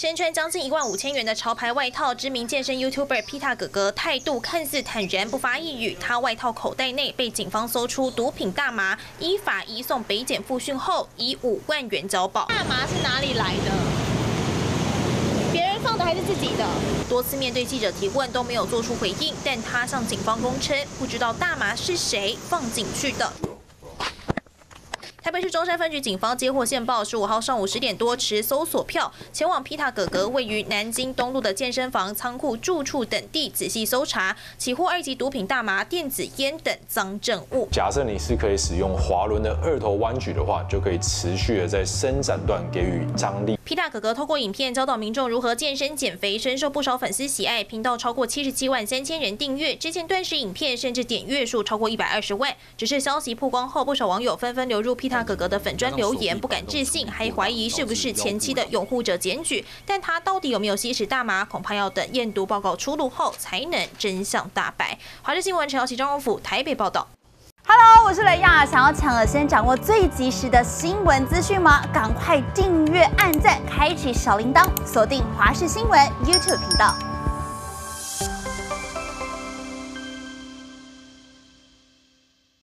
身穿将近一万五千元的潮牌外套，知名健身 YouTuber Pita 哥哥态度看似坦然，不发一语。他外套口袋内被警方搜出毒品大麻，依法移送北检复讯后，以五万元交保。大麻是哪里来的？别人放的还是自己的？多次面对记者提问都没有做出回应，但他向警方供称，不知道大麻是谁放进去的。台北市中山分局警方接获线报，十五号上午十点多持搜索票前往皮塔哥哥位于南京东路的健身房、仓库、住处等地仔细搜查，起获二级毒品大麻、电子烟等赃证物。假设你是可以使用滑轮的二头弯举的话，就可以持续的在伸展段给予张力。皮塔哥哥透过影片教导民众如何健身减肥，深受不少粉丝喜爱，频道超过七十七万三千人订阅。之前断食影片甚至点阅数超过一百二十万。只是消息曝光后，不少网友纷纷流入皮塔哥哥的粉砖留言，不敢置信，还怀疑是不是前期的拥护者检举。但他到底有没有吸食大麻，恐怕要等验毒报告出炉后才能真相大白。华视新闻陈耀琪、张荣府台北报道。Hello，我是雷亚，想要抢了先掌握最及时的新闻资讯吗？赶快订阅、按赞、开启小铃铛，锁定华视新闻 YouTube 频道。